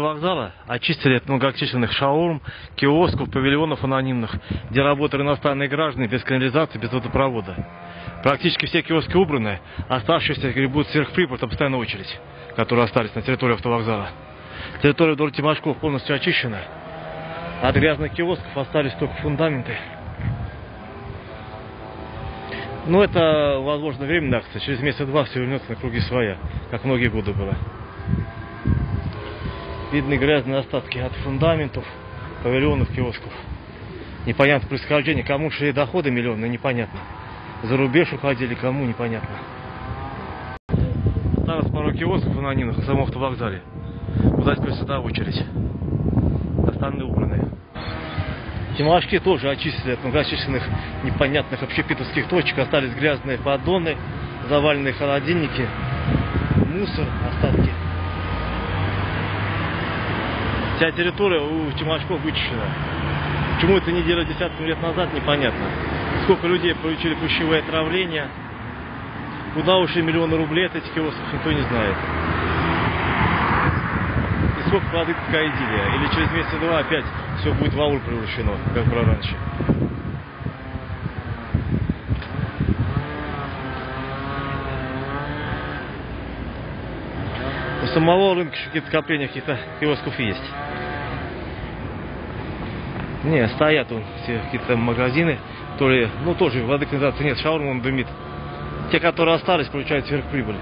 вокзала очистили от многочисленных шаурм, киосков, павильонов анонимных, где работали иностранные граждане без канализации, без водопровода. Практически все киоски убраны, оставшиеся гребут сверхприбыль, там постоянно очередь, которые остались на территории автовокзала. Территория вдоль Тимошков полностью очищена. От грязных киосков остались только фундаменты. Но это, возможно, временная акция. Через месяц-два все вернется на круги своя, как многие годы было. Видны грязные остатки от фундаментов, павильонов, киосков. Непонятно происхождение. Кому шли доходы миллионные, непонятно. За рубеж уходили, кому непонятно. Осталось пару киосков анонимных на самом автовокзале. Куда теперь сюда очередь. Остальные убранные. Тимашки тоже очистили от многочисленных непонятных общепитовских точек. Остались грязные поддоны, заваленные холодильники, мусор, остатки. Вся территория у Тимашков вычищена. Почему это не делали десятками лет назад, непонятно. Сколько людей получили пищевые отравления, куда ушли миллионы рублей от этих киосков, никто не знает. И сколько воды такая идиллия. Или через месяц-два опять все будет в ауль превращено, как было раньше. У самого рынка какие-то скопления каких-то киосков есть. Не, стоят он, все какие-то магазины, то ли, ну тоже воды канализации нет, шаурма он дымит. Те, которые остались, получают сверхприбыль.